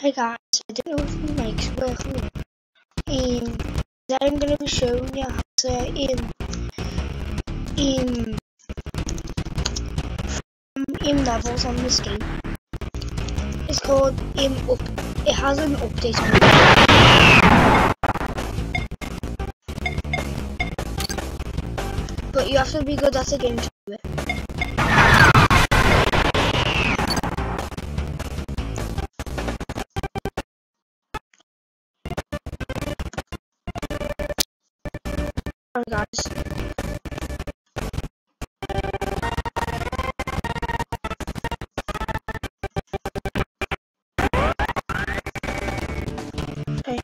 Hey guys, I don't know if you the mic's working. Um, that I'm gonna be showing you how to um, um, um levels on this game. It's called um up. It has an update on it. But you have to be good at the game to Oh, Sorry guys. Okay.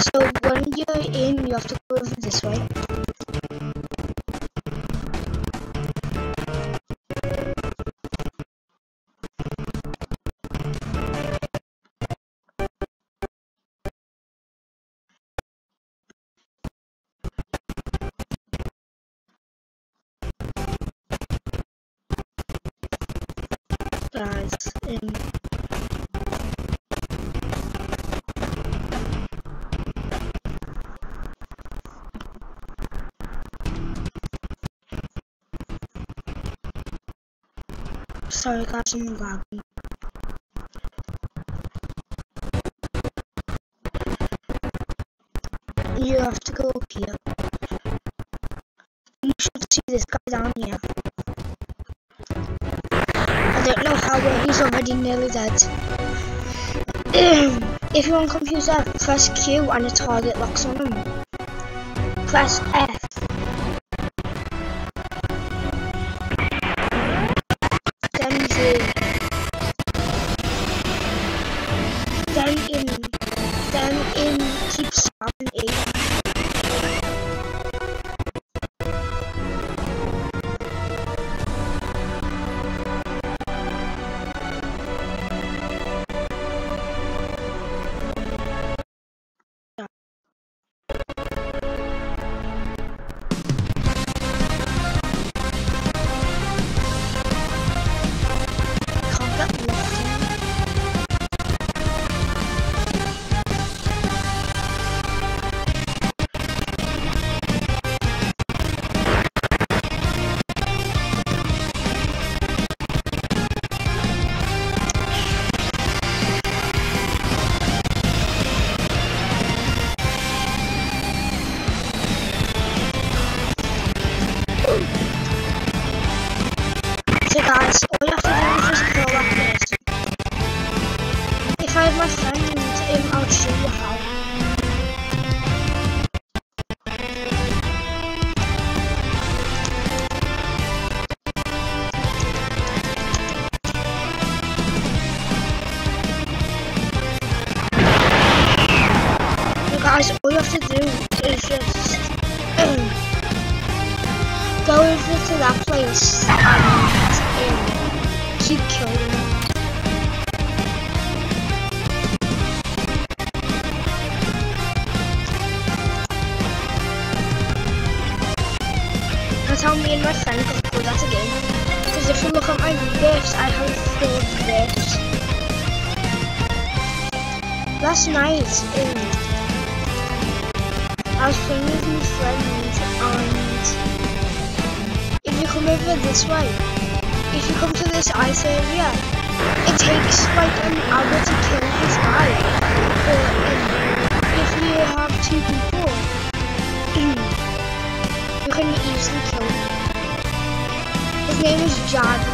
So when you're in, you have to go over this way. Guys, um, sorry guys, I'm lagging. You have to go up here. You should see this guy down here. Don't know how, but he's already nearly dead. if you're on computer, press Q and a target locks on him. Press F. Then. Then in. Then in. Keep to that place and keep killing them. That's how me and my friend got good at the game. Because if you look at my rebirths, I have four rebirths. Last night, um, I was playing with my friend and come over this way, if you come to this ice area, it takes like an hour to kill this guy. But um, if you have two people, you can easily kill him. His name is Jad.